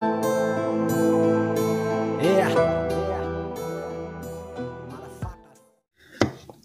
Yeah.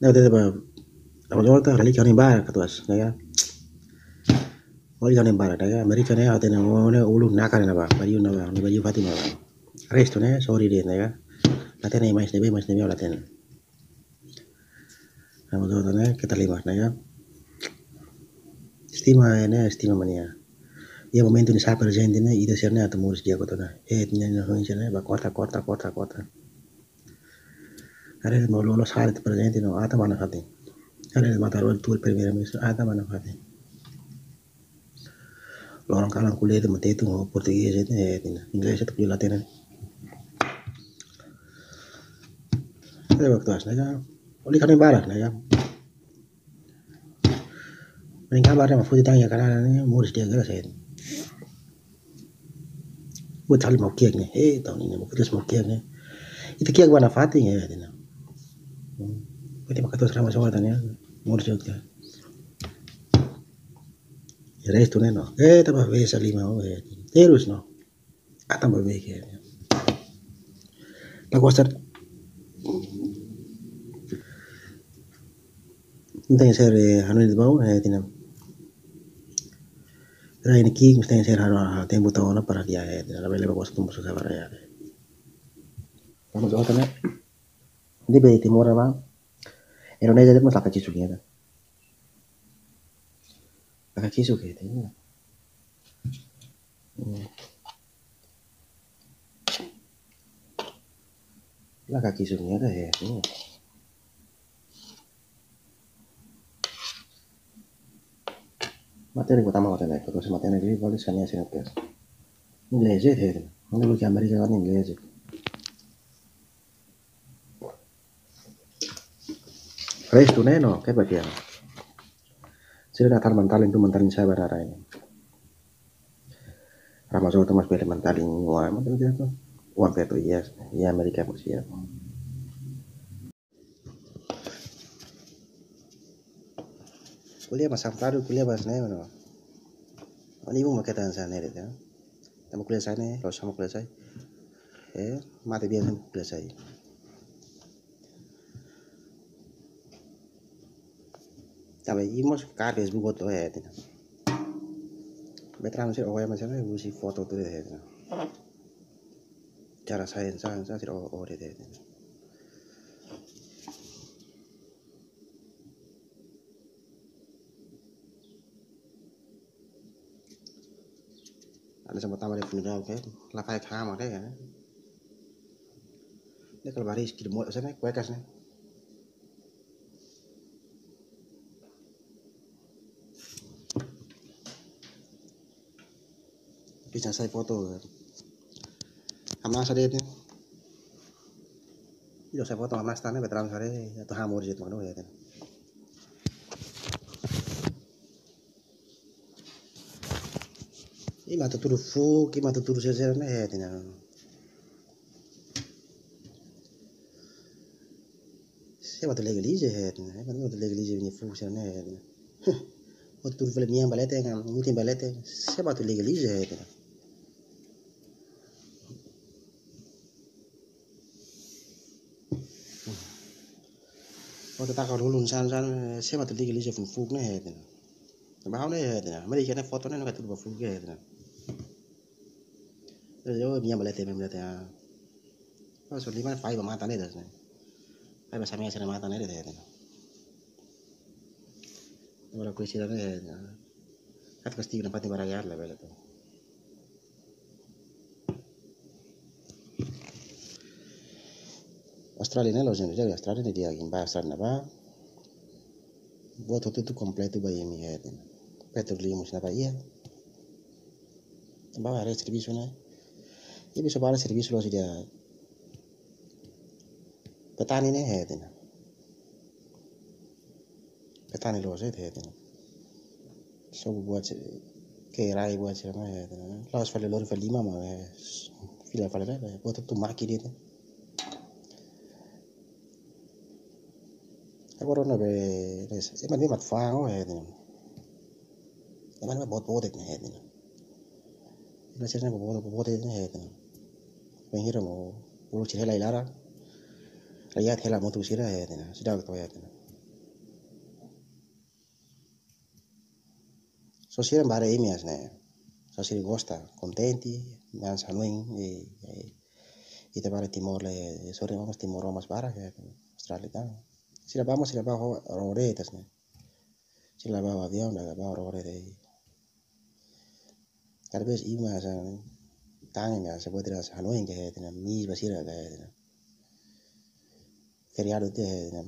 Nah, udah ba apa jawab tuh rally kani bara katuas ya. Oli kani bara ya. Amerika ne ate na ngone ulu nakane na ba. Bari na ba, ni bari Fatima ba. Resto ne sorry de ya. Latene mais nebe mais nebe latene. Nah, jawab ne kita lima na ya. Stima ne stima mania. Ia momento ni sa presente ne ida serne ata muris dia kotona. Eh ne ne hoin serne ba kota kota kota kota. Are mau lolos hal itu presente no ata mana hati. Are mata rol tu primeira ministro ata mana hati. Lorong kalang kuliah itu mati itu mau Portugis itu eh tina. Inggris itu kuliah latene. Ada waktu as ya. Oli kani bara na ya. Mending kabar ma futi tanya karena ne muris dia gara saya. Hal mau kiek nih. Eh tahun ini mau putus mau nih. Itu kiek mana fati ya tina. Pwede makatos ramah sa watan ya. Muris juga. Ya resto ne no. Eh tapa vesa lima oh eh. Terus no. Ata ba beke. Pagwasar Mustahil ser eh, ano ni bau tinam. Ini ki mustahil ser haro tempo tao na para dia eh tinam. Labay labay ko sa tumbo sa para ya. Vamos a otra Di be timora ba? Ero na jadi mas lakachisu kaya. Lakachisu kaya tinam. Lakachisu kaya eh. tinam. Materi utama hotel ecco, materi di voglio scanare sino a te. Inglese te. Non devo chiamare in inglese. Resto ne no, che bagian. Sila datar mentalin tu mentalin saya barara ini. Rama so mas pele mentalin wa mentalin dia tuh. Uang peto iya, iya Amerika musia. Kuliah mas sampado kuliah mas ne no. Ani mo makita sa ne ya. Tama kuliah sa ne, lo sama kuliah sa. Eh, mate bien kuliah sa. Tama imos ka Facebook to eh. Betram sih oh ya mas ne busi foto tuh deh. Cara saya saya saya sih oh oh deh. Ada sama tamu dari penunjang ke lapai kama deh ya. Ini kalau baris kiri mau sana kue kas nih. Bisa saya foto sama saya deh Yo saya foto sama stane veteran sare atau hamur jit mana ya kan Ima tuturu fu, ima tuturu sesera ne eh tina. Siapa tu legalize eh tina. Ima tu legalize ni fu sera ne eh tina. O tuturu mia balete kan, mutin balete. Siapa tu legalize eh tina. O tu san san siapa tu legalize fun fu ne eh tina. Bahau ne eh tina. Kana foto ne no fu eh tina. Yo mia balete me balete ah. Oh so lima fai ba mata ne das ne. Fai ba samia sene mata ne de de. Ora kuisi ne ne. Kat kasti na pati baragar la bele to. Australia ne lo jene jadi Australia ne dia gin ba Australia ba. Buat itu completo ba yemi hedin. Petrolimo na ba iya. Ba Ini bisa bala servisi lo dia petani ne hedin. Petani lo sih hedin. So buat ke rai buat sih mah. Laos fale lor fale lima mah fila fale deh. Buat tu maki dia. Aku orang nabe, emang dia mat fang oh bot bot itu he tena pengira mo ulu chile la ilara la ya thela mo tu pues, sira ya tena sida ko ya tena so sira bare imi asne so sira gosta contenti dan sanuin e e te bare timor le sore vamos timor romas bara ya australia ta sira vamos sira bajo roretas ne. Sira bajo avión la bajo roretas Tal vez iba a tangen ya se puede sa hanoi ke he tena mi basira ke he tena feriado te he tena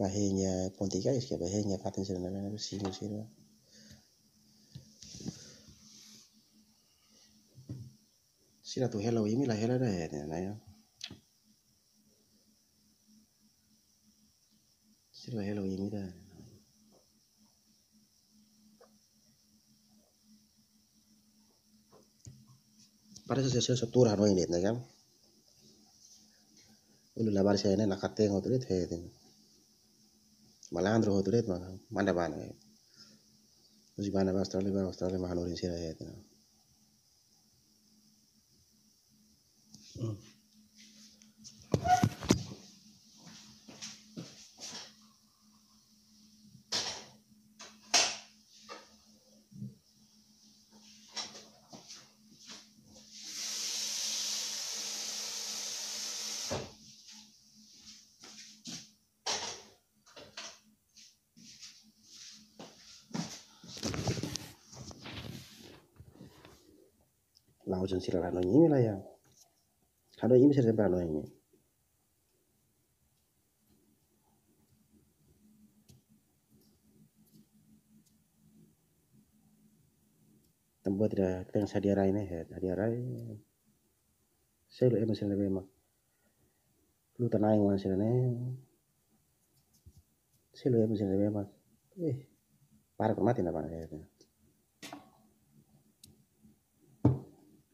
bahenya pontika is ke bahenya paten sira na sino sira sira tu hello imi la para sa sesyon sa tura noy init na gam ulo labar siya na nakateng ho tulit hey din malandro ho tulit mga mandaban eh Terus gimana Pak Australia? Pak Australia mahal Australia sih lah ya. Tenang. Lausan sira la no imi la ya. Hanoi imi sira ba no imi tempat tidak teng sadia rai ne he sadia rai. Selo ema sira be mak lu tanai wan sira ne selo ema sira be mak eh para mati na bana he na se mat soburai ga he na ke mat ruin sene ne la re he na ne hare ne he na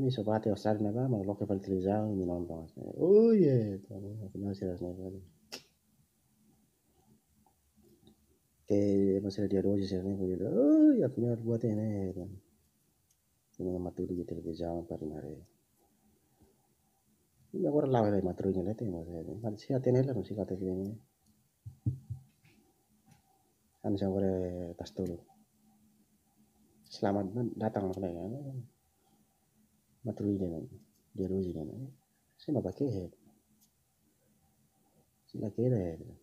ini sobat Australia na ba ma lo ke pal televisão mi nonton oh yeah no se las ne que masih dia doji sih nih dia oh ya punya buat ini kan ini maturi di televisão para mare ini agora lá vai maturi nih lete mas mas sih aten lah masih kata ini. Kan saya agora tas dulu selamat datang lah nih dia doji nih sih mau pakai head sih lagi deh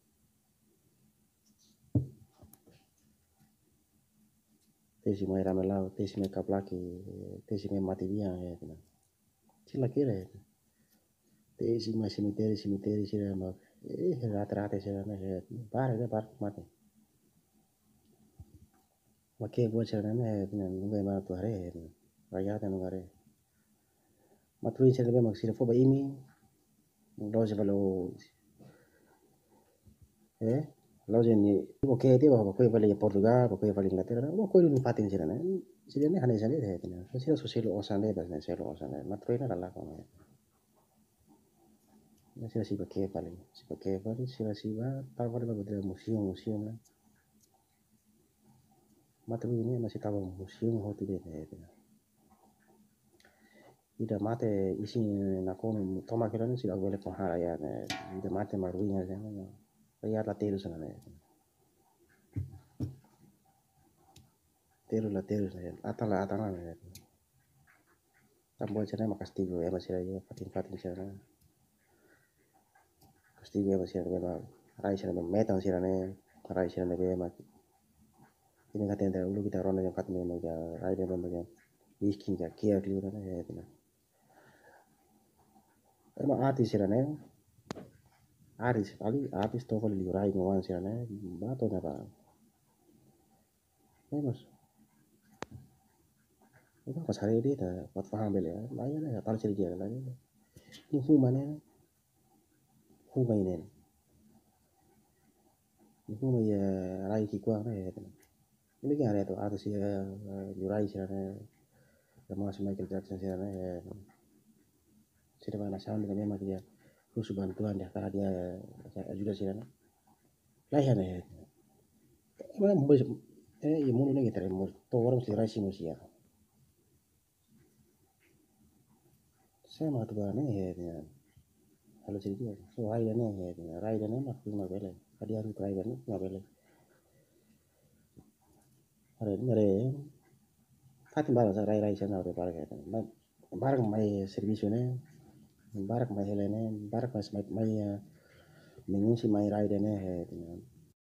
tesi mai rame lau tesi mai kaplaki tesi mai mati dia ya kena sila kira ya tesi mai simiteri simiteri sila mak eh rata sila na ya bara ya bara mati. Makke buat sila na ya kena nunggu mana tu hari ya raya ta matui sila be mak sila foba imi lau sila lo eh? Lau jeni ko ke ti ba? Ko vale Portugal ko vale Inglaterra. Ko ko ni patin sila na sila ne hane sila de tena sila so sila osan de bas na sila osan de matui na la ko na sila si ke vale si ke vale sila si ba pa vale ba? De museum museum na matui ini masih tahu museum ho tu de tena ida mate isi na ko toma kira ni sila vale ko hara ya ida mate maruinga ya Kaya la teru sana na teru la teru na atala atala na tambo sana ma castigo ya masih ya patin patin sana castigo ya masih ya ma rai sana metan sana ne. Rai sana be ma ini katen da ulu kita rona yang kat me ma ya rai de ma ya iskin ya kia na ya na ma ati sana ne Aris kali artis to kali liurai ngawan sih ne bato na ba eh mas. Itu pas hari dia dah buat paham beli ya. Lain ya taruh cerita dia lagi ini hu mana humay nen humay rai ki kwa ne ini kan ada tuh artis ya jurai sih ne termasuk Michael Jackson sih ne sih mana sound dengan memang dia khusus bantuan dia karena dia juga sih ne lah ya mana mau eh ya mulu nih kita mau tuh orang sih rai sih musia saya mau tuh ne ya sih dia so rai ne ya rai ne mah cuma bela Kadi harus rai ne nggak bela Are are Fatin bara sa rai rai sa na bara ka barak mai servicio ne barak mai hele ne barak mai mai mingun si mai rai ne he